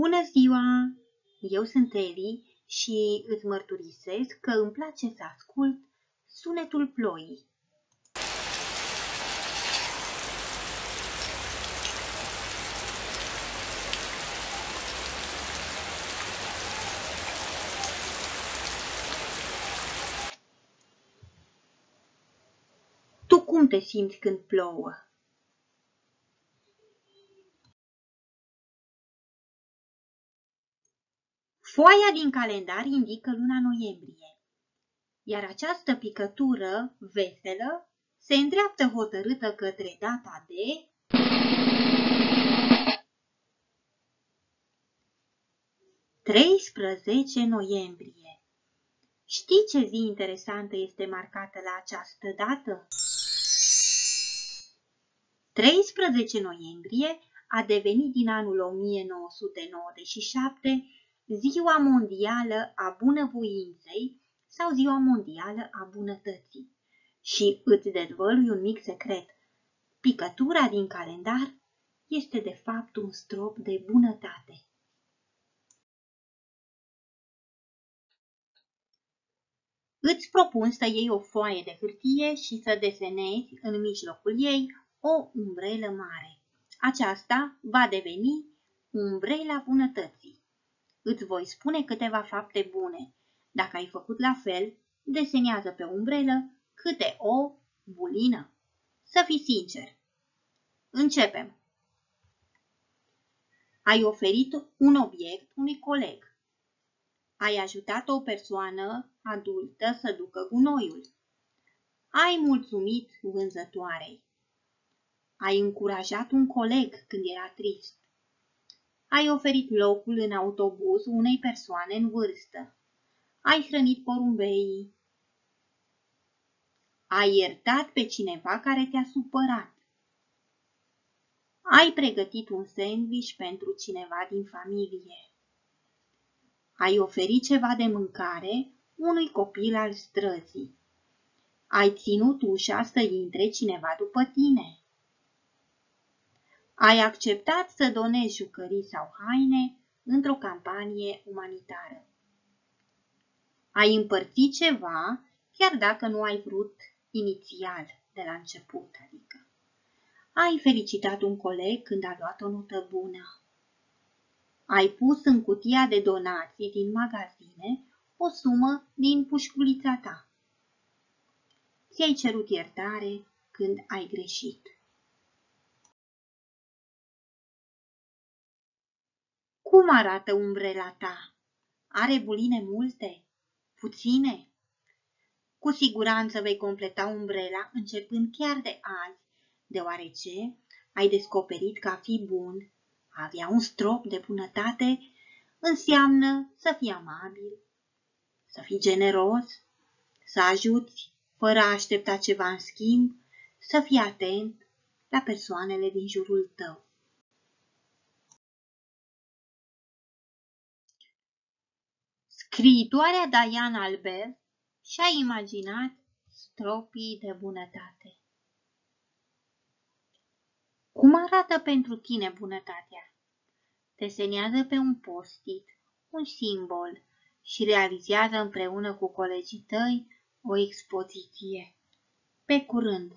Bună ziua! Eu sunt Eli și îți mărturisesc că îmi place să ascult sunetul ploii. Tu cum te simți când plouă? Foaia din calendar indică luna noiembrie, iar această picătură veselă se îndreaptă hotărâtă către data de treisprezece noiembrie. Știi ce zi interesantă este marcată la această dată? 13 noiembrie a devenit din anul 1997 Ziua Mondială a Bunăvoinței sau Ziua Mondială a Bunătății. Și îți dezvălui un mic secret. Picătura din calendar este de fapt un strop de bunătate. Îți propun să iei o foaie de hârtie și să desenezi în mijlocul ei o umbrelă mare. Aceasta va deveni umbrela bunătății. Îți voi spune câteva fapte bune. Dacă ai făcut la fel, desenează pe umbrelă câte o bulină. Să fii sincer. Începem. Ai oferit un obiect unui coleg. Ai ajutat o persoană adultă să ducă gunoiul. Ai mulțumit vânzătoarei. Ai încurajat un coleg când era trist. Ai oferit locul în autobuz unei persoane în vârstă. Ai hrănit porumbeii. Ai iertat pe cineva care te-a supărat. Ai pregătit un sandwich pentru cineva din familie. Ai oferit ceva de mâncare unui copil al străzii. Ai ținut ușa să intre cineva după tine. Ai acceptat să donezi jucării sau haine într-o campanie umanitară. Ai împărțit ceva, chiar dacă nu ai vrut inițial, de la început, adică. Ai felicitat un coleg când a luat o notă bună. Ai pus în cutia de donații din magazine o sumă din pușculița ta. Ți-ai cerut iertare când ai greșit. Cum arată umbrela ta? Are buline multe? Puține? Cu siguranță vei completa umbrela începând chiar de azi, deoarece ai descoperit că a fi bun, a avea un strop de bunătate, înseamnă să fii amabil, să fii generos, să ajuți fără a aștepta ceva în schimb, să fii atent la persoanele din jurul tău. Scriitoarea Diana Albert și-a imaginat stropii de bunătate. Cum arată pentru tine bunătatea? Desenează pe un post-it un simbol și realizează împreună cu colegii tăi o expoziție. Pe curând!